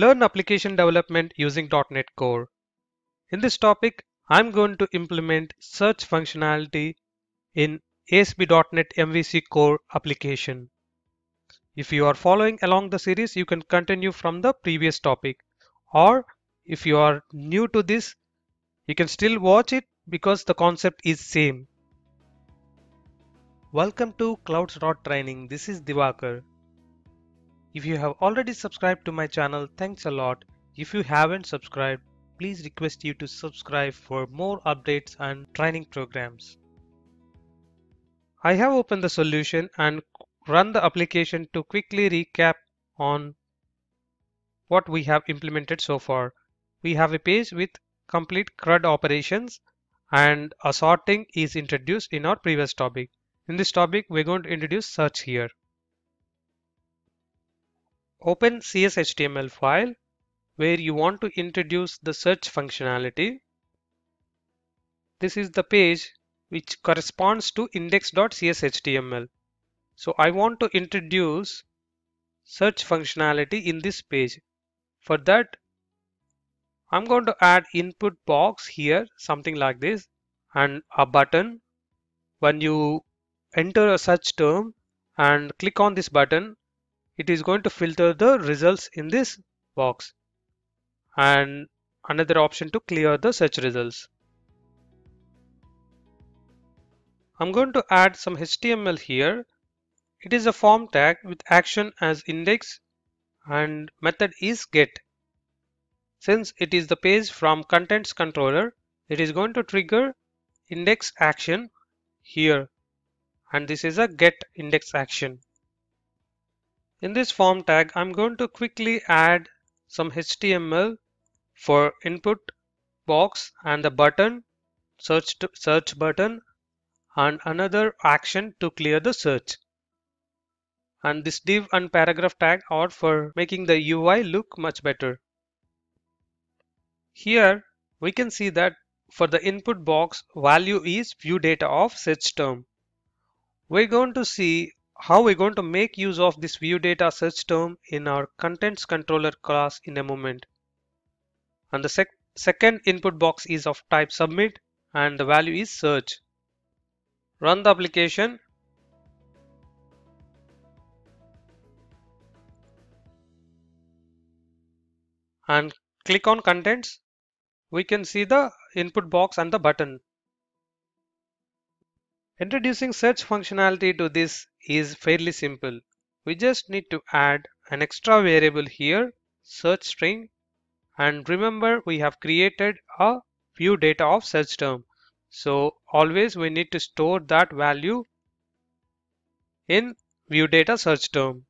Learn application development using .NET Core. In this topic, I'm going to implement search functionality in ASP.NET MVC Core application. If you are following along the series, you can continue from the previous topic. Or if you are new to this, you can still watch it because the concept is same. Welcome to Clouds Training. This is Divakar. If you have already subscribed to my channel, thanks a lot. If you haven't subscribed, please request you to subscribe for more updates and training programs. I have opened the solution and run the application to quickly recap on what we have implemented so far. We have a page with complete CRUD operations and a sorting is introduced in our previous topic. In this topic, we're going to introduce search here. Open CSHTML file where you want to introduce the search functionality. This is the page which corresponds to index.cshtml. So I want to introduce search functionality in this page. For that, I'm going to add input box here, something like this, and a button. When you enter a search term and click on this button, it is going to filter the results in this box and another option to clear the search results. I'm going to add some HTML here. It is a form tag with action as index and method is get. Since it is the page from contents controller, it is going to trigger index action here and this is a get index action. In this form tag, I'm going to quickly add some HTML for input box and the button, search, search button and another action to clear the search. And this div and paragraph tag are for making the UI look much better. Here we can see that for the input box value is view data of search term. We're going to see how we're going to make use of this view data search term in our contents controller class in a moment. And the sec second input box is of type submit and the value is search. Run the application. And click on contents. We can see the input box and the button. Introducing search functionality to this is fairly simple. We just need to add an extra variable here, search string, and remember we have created a view data of search term. So always we need to store that value in view data search term.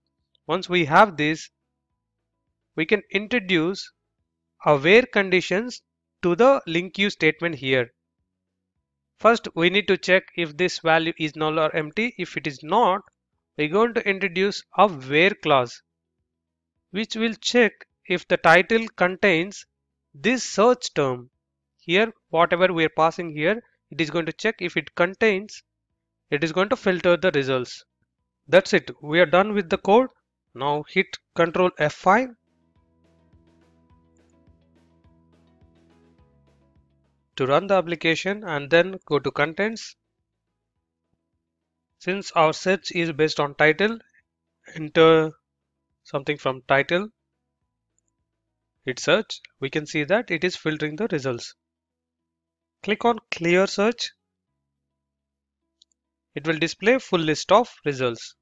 Once we have this, we can introduce a where conditions to the LINQ use statement here. First, we need to check if this value is null or empty. If it is not, we're going to introduce a where clause, which will check if the title contains this search term. Here, whatever we are passing here, it is going to check if it contains, it is going to filter the results. That's it. We are done with the code. Now hit Control F5 to run the application and then go to contents. Since our search is based on title, enter something from title, hit search, we can see that it is filtering the results. Click on clear search. It will display full list of results.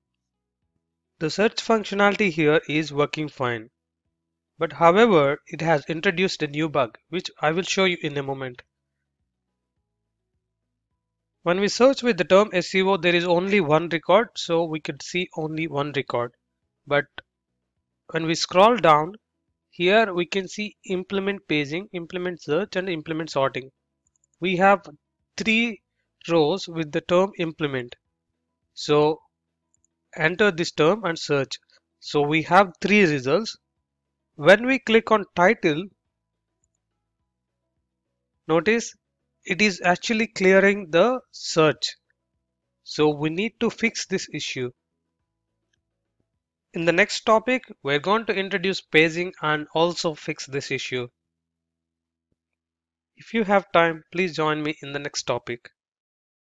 The search functionality here is working fine. But however, it has introduced a new bug, which I will show you in a moment. When we search with the term SEO, there is only one record, so we could see only one record. But when we scroll down, here we can see implement paging, implement search and implement sorting. We have three rows with the term implement. So enter this term and search. So we have three results. When we click on title, notice it is actually clearing the search. So we need to fix this issue. In the next topic, we're going to introduce paging and also fix this issue. If you have time, please join me in the next topic.